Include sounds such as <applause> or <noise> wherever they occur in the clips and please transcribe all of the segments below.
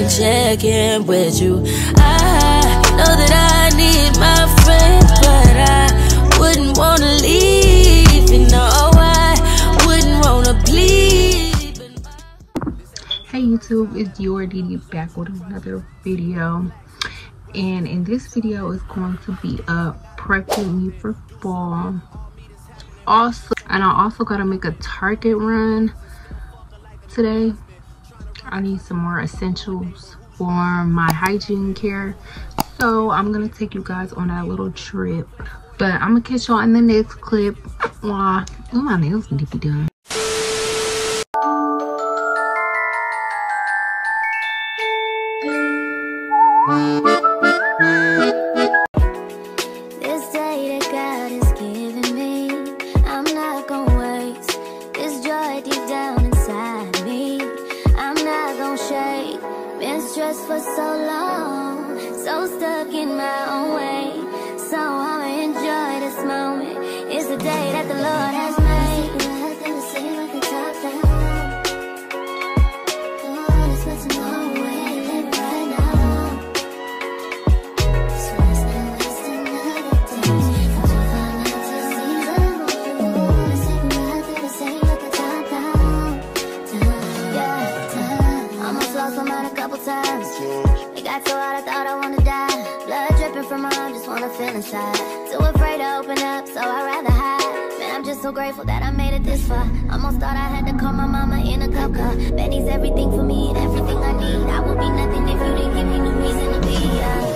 can check in with you. I know that I need my friend, but I wouldn't wanna leave. You know, I wouldn't wanna bleed. Hey YouTube, it's your DD back with another video. And in this video is going to be a prepping me for fall. Also, and I also gotta make a Target run today. I need some more essentials for my hygiene care. So I'm gonna take you guys on that little trip. But I'm gonna catch y'all in the next clip. Wow, oh, my nails need to be done. Not shake. Been stressed for so long, so stuck in my own way. So I'ma enjoy this moment. It's the day that the Lord has inside. Too afraid to open up, so I'd rather hide. Man, I'm just so grateful that I made it this far. Almost thought I had to call my mama in a cup car. Benny's everything for me everything I need. I would be nothing if you didn't give me no reason to be. Yeah.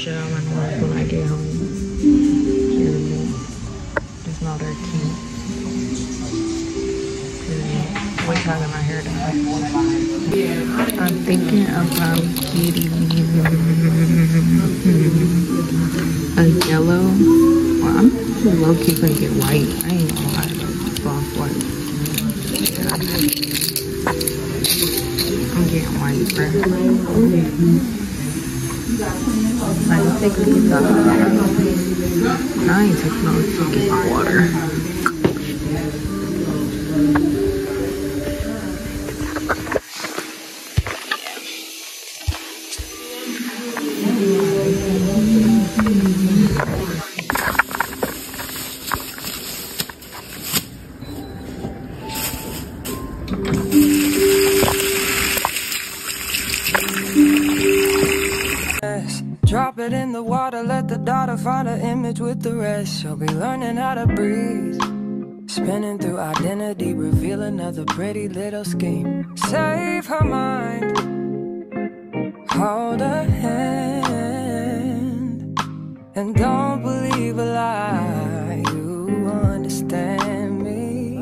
My when I get home. Here in a minute. Just know they're cute. Period. What time am I hair done? I'm thinking um, about getting a yellow. Well, I'm low key gonna get white. I ain't gonna lie, soft white. I'm getting white, bro. Այստեղ կգիտանք։ Նա ինձ հոգնորոշում է։ find her image with the rest. She'll be learning how to breathe. Spinning through identity, reveal another pretty little scheme. Save her mind, hold her hand, and don't believe a lie. You understand me.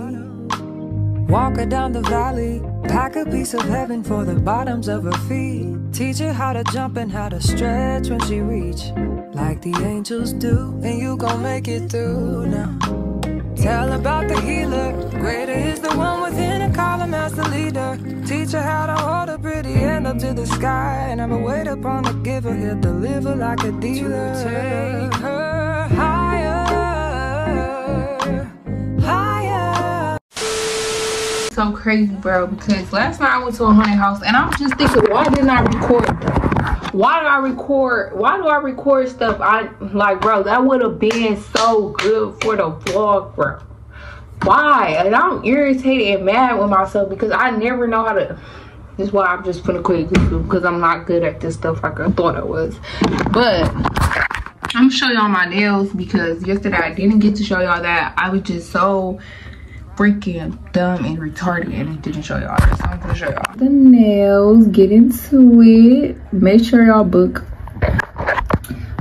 Walk her down the valley, pack a piece of heaven for the bottoms of her feet. Teach her how to jump and how to stretch when she reach, like the angels do, and you gon' make it through now. Tell about the healer, greater is the one within call him as the leader. Teach her how to hold a pretty hand up to the sky, and never wait upon the giver, he'll deliver like a dealer. Take her so crazy, bro, because last night I went to a haunted house and I was just thinking, why didn't I record? Why do I record? Why do I record stuff? I like, bro, that would have been so good for the vlog, bro. Why? And I'm irritated and mad with myself because I never know how to. This is why I'm just gonna quit YouTube because I'm not good at this stuff like I thought I was. But I'm gonna show y'all my nails because yesterday I didn't get to show y'all that. I was just so freaking dumb and retarded and it didn't show y'all this. I'm gonna show y'all. The nails, get into it. Make sure y'all book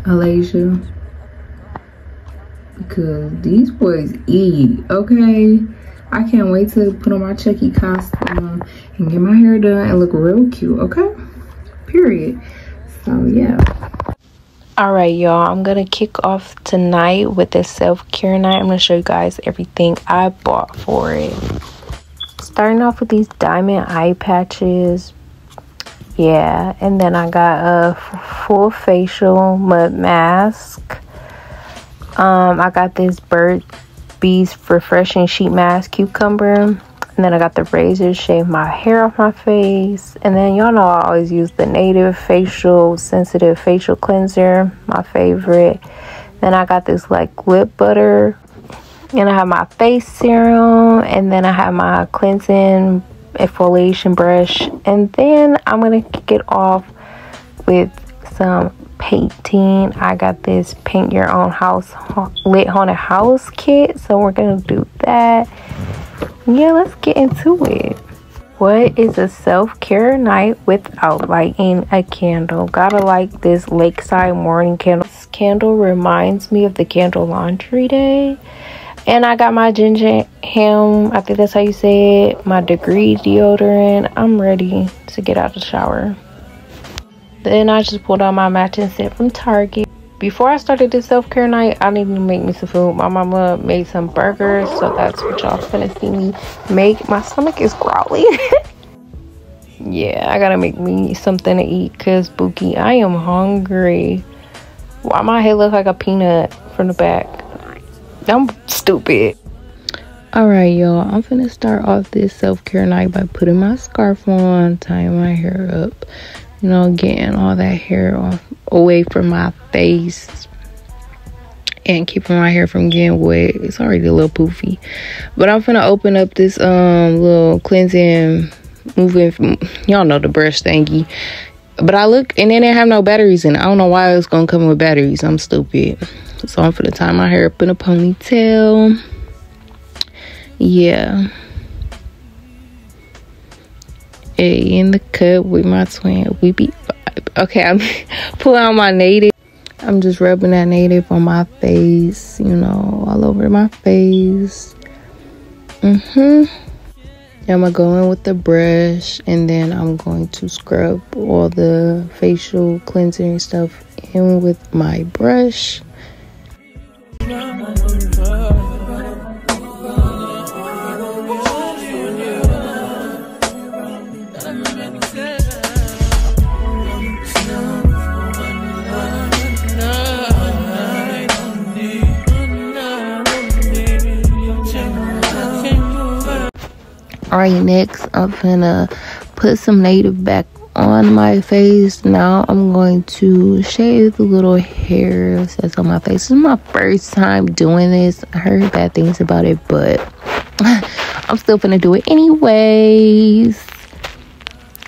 Alasia. Because these boys eat, okay? I can't wait to put on my Chucky costume and get my hair done and look real cute, okay? Period. So yeah. All right, y'all. I'm gonna kick off tonight with a self-care night. I'm gonna show you guys everything I bought for it. Starting off with these diamond eye patches. Yeah, and then I got a full facial mud mask. Um, I got this Burt's Bees refreshing sheet mask cucumber. And then I got the razor to shave my hair off my face. And then y'all know I always use the native facial sensitive facial cleanser, my favorite. Then I got this like lip butter. And I have my face serum. And then I have my cleansing exfoliation brush. And then I'm gonna kick it off with some painting. I got this paint your own house lit haunted house kit. So we're gonna do that yeah, let's get into it. What is a self care night without lighting a candle? Gotta like this lakeside morning candle. This candle reminds me of the candle laundry day. And I got my ginger ham, I think that's how you say it, my degree deodorant. I'm ready to get out of the shower. Then I just pulled out my matching set from Target. Before I started this self-care night, I needed to make me some food. My mama made some burgers, so that's what y'all finna see me make. My stomach is growly. <laughs> yeah, I gotta make me something to eat because Bookie, I am hungry. Why my head look like a peanut from the back? I'm stupid. Alright, y'all. I'm finna start off this self-care night by putting my scarf on, tying my hair up, you know, getting all that hair off away from my face and keeping my hair from getting wet. It's already a little poofy. But I'm gonna open up this um little cleansing moving y'all know the brush thingy. But I look and they they have no batteries in it. I don't know why it's gonna come with batteries. I'm stupid. So I'm gonna tie my hair up in a ponytail. Yeah. Hey, in the cut with my twin. We be okay i'm <laughs> pulling out my native. I'm just rubbing that native on my face you know all over my face. Mm-hmm. I'm gonna go in with the brush and then i'm going to scrub all the facial cleansing stuff in with my brush all right next i'm gonna put some native back on my face. Now i'm going to shave the little hairs that's on my face. This is my first time doing this. I heard bad things about it but <laughs> i'm still gonna do it anyways.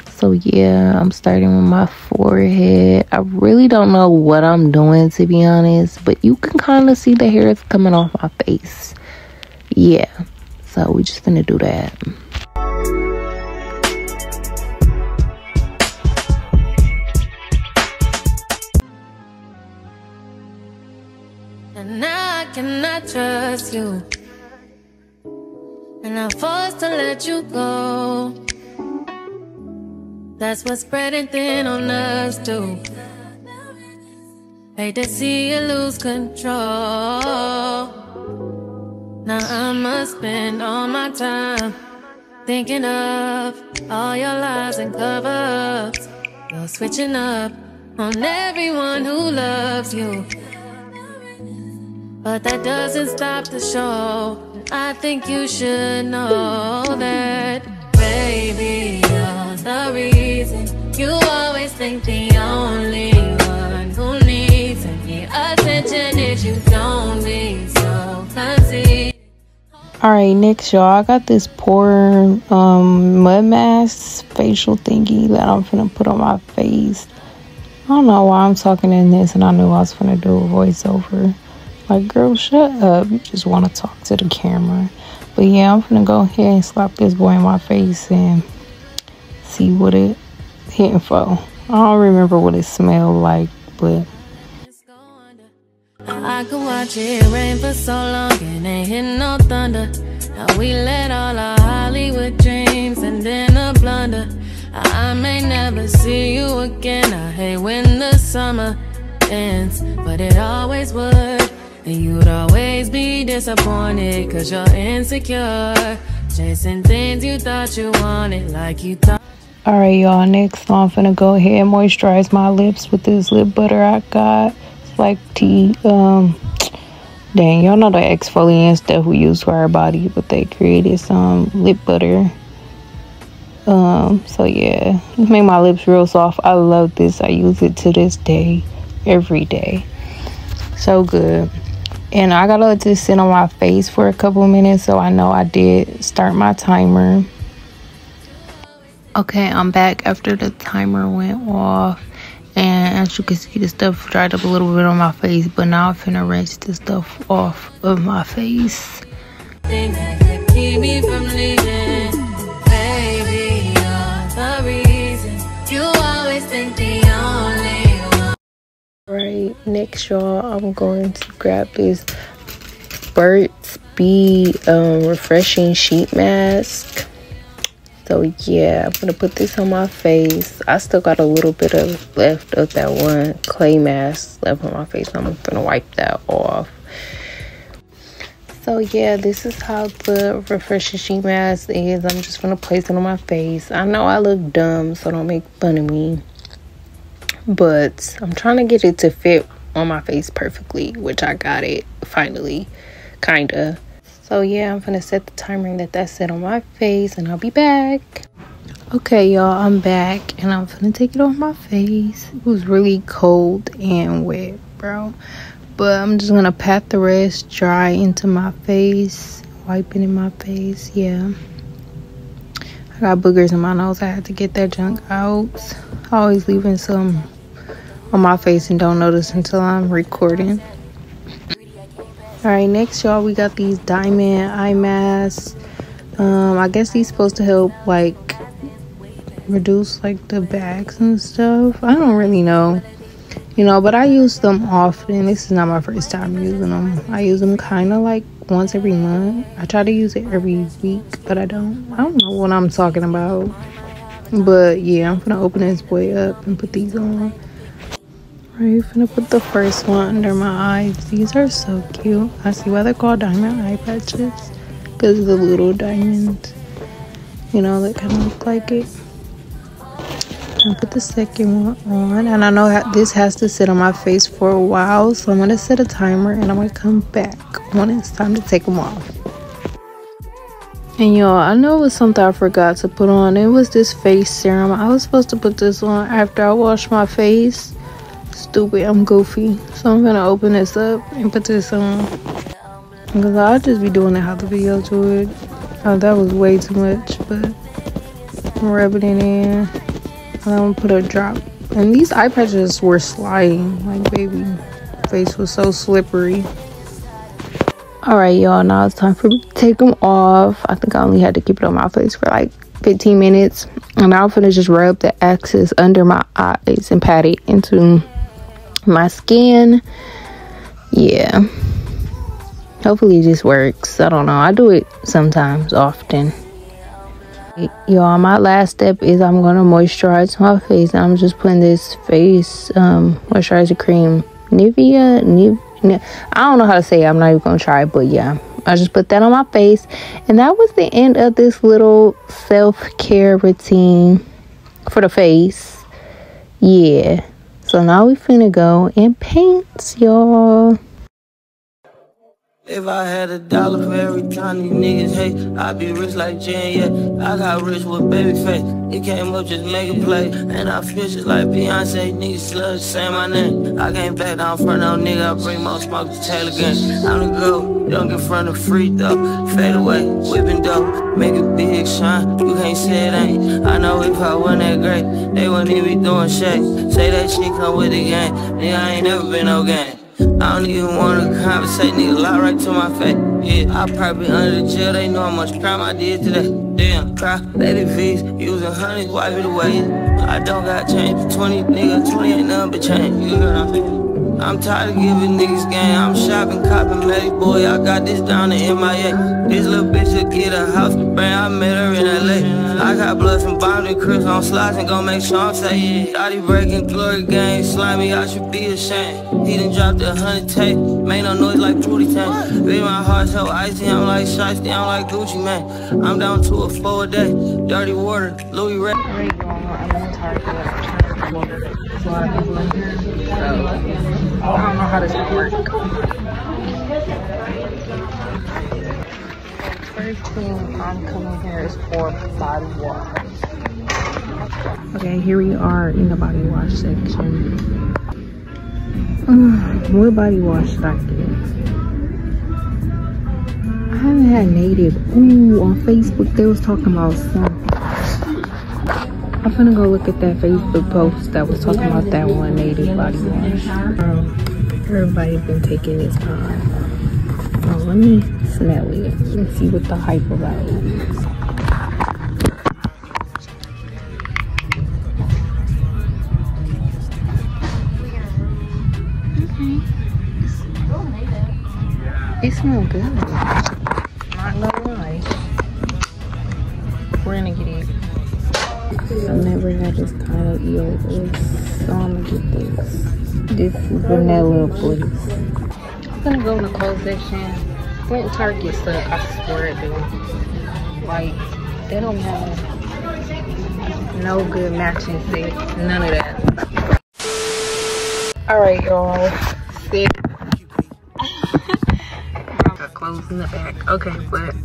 So yeah i'm starting with my forehead. I really don't know what i'm doing to be honest but you can kind of see the hairs coming off my face. Yeah so we're just gonna do that And I cannot trust you. And I'm forced to let you go. That's what's spreading thin on us, too. Hate to see you lose control. Now I must spend all my time thinking of all your lies and cover ups. You're switching up on everyone who loves you. But that doesn't stop the show. I think you should know that, baby, you're the reason. You always think the only one who needs any attention is you don't be so conceited. All right, next, y'all. I got this poor um, mud mask facial thingy that I'm gonna put on my face. I don't know why I'm talking in this, and I knew I was gonna do a voiceover. Like, girl, shut up. You just want to talk to the camera. But yeah, I'm gonna go ahead and slap this boy in my face and see what it hitting for. I don't remember what it smelled like, but I could watch it rain for so long and ain't hit no thunder. Now we let all our Hollywood dreams and then a blunder. I may never see you again. I hate when the summer ends, but it always would. And you'd always be disappointed, cause you're insecure. Chasing things you thought you wanted, like you thought. Alright, y'all. Next, I'm finna go ahead and moisturize my lips with this lip butter I got. Like tea. Um, dang, y'all know the exfoliant stuff we use for our body, but they created some lip butter. Um, so yeah, it made my lips real soft. I love this. I use it to this day, every day. So good. And I gotta let this sit on my face for a couple minutes so I know I did start my timer. Okay, I'm back after the timer went off. And as you can see, the stuff dried up a little bit on my face, but now I'm finna rinse the stuff off of my face. thing that could keep me from leaving. Baby, you're the reason. You always think the only one. Right, next, y'all, I'm going to grab this Burt's Bee um, Refreshing Sheet Mask. So, yeah, I'm gonna put this on my face. I still got a little bit of left of that one clay mask left on my face. I'm gonna wipe that off. So, yeah, this is how the Refreshing Sheet Mask is. I'm just gonna place it on my face. I know I look dumb, so don't make fun of me but I'm trying to get it to fit on my face perfectly, which I got it finally, kinda. So yeah, I'm gonna set the timer and let that sit on my face, and I'll be back. Okay, y'all, I'm back, and I'm gonna take it off my face. It was really cold and wet, bro. But I'm just gonna pat the rest dry into my face, wiping in my face. Yeah. I got boogers in my nose. I had to get that junk out. Always leaving some on my face and don't notice until I'm recording. Alright, next y'all we got these diamond eye masks. Um, I guess these supposed to help like reduce like the bags and stuff. I don't really know. You know, but I use them often. This is not my first time using them. I use them kind of like once every month. I try to use it every week, but I don't. I don't know what I'm talking about. But yeah, I'm gonna open this boy up and put these on. Alright, I'm gonna put the first one under my eyes. These are so cute. I see why they're called diamond eye patches. Because the little diamonds, you know, that kind of look like it. I'll put the second one on. And I know this has to sit on my face for a while. So I'm gonna set a timer and I'm gonna come back when it's time to take them off. And y'all, I know it was something I forgot to put on. It was this face serum. I was supposed to put this on after I washed my face. Stupid, I'm goofy. So I'm gonna open this up and put this on. Because I'll just be doing it how video to it. Oh, that was way too much, but I'm rubbing it in. And I'm gonna put a drop. And these eye patches were sliding. Like, baby, face was so slippery. Alright, y'all, now it's time for me to take them off. I think I only had to keep it on my face for like 15 minutes. And now I'm gonna just rub the axis under my eyes and pat it into my skin. Yeah. Hopefully this works. I don't know. I do it sometimes, often. Y'all, my last step is I'm gonna moisturize my face. I'm just putting this face um, moisturizer cream, Nivea. Niv- Ni- I don't know how to say it. I'm not even gonna try, it, but yeah, I just put that on my face, and that was the end of this little self care routine for the face. Yeah. So now we finna go and paint, y'all. If I had a dollar for every time these niggas hate, I'd be rich like Jen, yeah. I got rich with baby face. It came up just make a play. And I feel just like Beyonce, niggas sludge, say my name. I can't back down front no nigga, I bring more smoke to Taylor gang. I'm the GOAT, don't get front of free throw. Fade away, whipping dope, make it big shine. You can't say it ain't. I know if I wasn't that great, they wouldn't even be doing shit. Say that shit come with the game. Nigga, I ain't never been no game. I don't even wanna conversate, nigga, lie right to my face. Yeah, I probably under the jail, they know how much crime I did today. Damn, cry, baby V's, using hundreds, wipe it away. I don't got change for 20, nigga, 20 ain't nothing but change. You know what I'm saying? I'm tired of giving niggas game. I'm shopping, copping, Matty boy. I got this down in MIA. This little bitch will get a house for brand. I met her in LA. I got blood from Bomb and Chris on slides and gon' make sure I'm safe. Shotty breaking glory game. Slimy, I should be ashamed. He done dropped a hundred tape. Made no noise like Fruity Tank. Baby, my heart so icy. I'm like Shiesty. I'm like Gucci Mane. I'm down to a four a day. Dirty water, Louis Ray. I'm to. So, I don't know how this will work. First thing I'm coming here is for body wash. Okay, here we are in the body wash section. what body wash should I? I haven't had native. Ooh, on Facebook they was talking about some. I'm gonna go look at that Facebook post that was talking about that one native body wash. Um, everybody's been taking this time. Oh, let me smell it and see what the hype about it. It smells good. So I'm gonna get this. This is vanilla bliss. I'm gonna go in the clothes section. Flint Target suck, I swear it do. Like, they don't have no good matching set. None of that. Alright, y'all. Sit. <laughs> got clothes in the back. Okay, but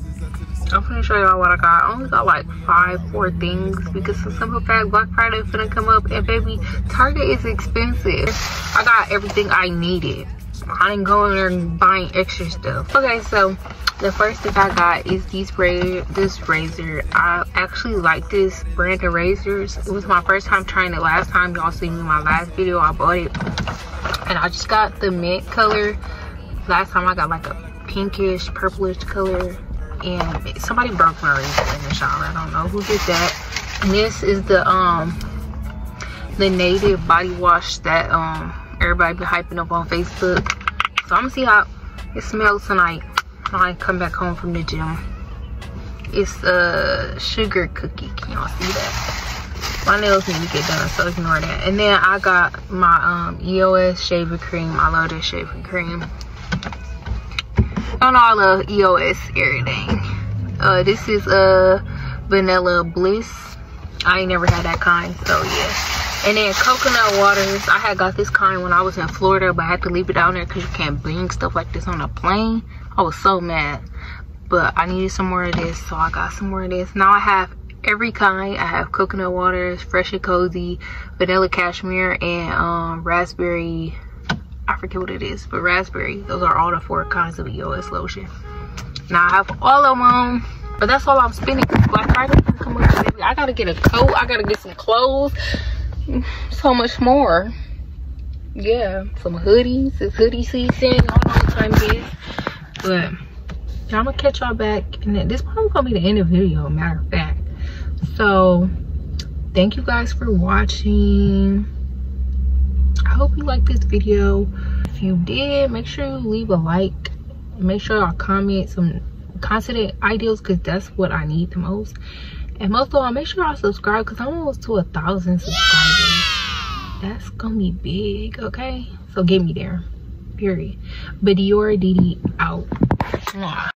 I'm gonna show y'all what I got. I only got like five, four things because the simple fact Black Friday is gonna come up and baby, Target is expensive. I got everything I needed. I didn't go in there and buying extra stuff. Okay, so the first thing I got is these razor, this razor. I actually like this brand of razors. It was my first time trying it last time. Y'all seen me in my last video. I bought it. And I just got the mint color. Last time I got like a pinkish, purplish color and somebody broke my razor in the shower. I don't know who did that. And this is the um the native body wash that um everybody be hyping up on Facebook. So I'm gonna see how it smells tonight when I come back home from the gym. It's a sugar cookie. Can y'all see that? My nails need to get done, so ignore that. And then I got my um EOS shaving cream. I love this shaving cream on all of EOS everything. Uh, this is a vanilla bliss. I ain't never had that kind, so yeah. And then coconut waters. I had got this kind when I was in Florida, but I had to leave it down there because you can't bring stuff like this on a plane. I was so mad, but I needed some more of this, so I got some more of this. Now I have every kind. I have coconut waters, fresh and cozy, vanilla cashmere, and um, raspberry I forget what it is, but raspberry. Those are all the four kinds of EOS lotion. Now I have all of them, but that's all I'm spending. Black Friday come baby. I gotta get a coat. I gotta get some clothes. So much more. Yeah, some hoodies. It's hoodie season. I don't know what time it is, but I'm gonna catch y'all back. And this probably gonna be the end of the video. Matter of fact. So thank you guys for watching. I hope you liked this video. If you did, make sure you leave a like. Make sure y'all comment some content ideas because that's what I need the most. And most of all, make sure y'all subscribe because I'm almost to a thousand subscribers. That's gonna be big, okay? So get me there. Period. But Dior Didi out. Mwah.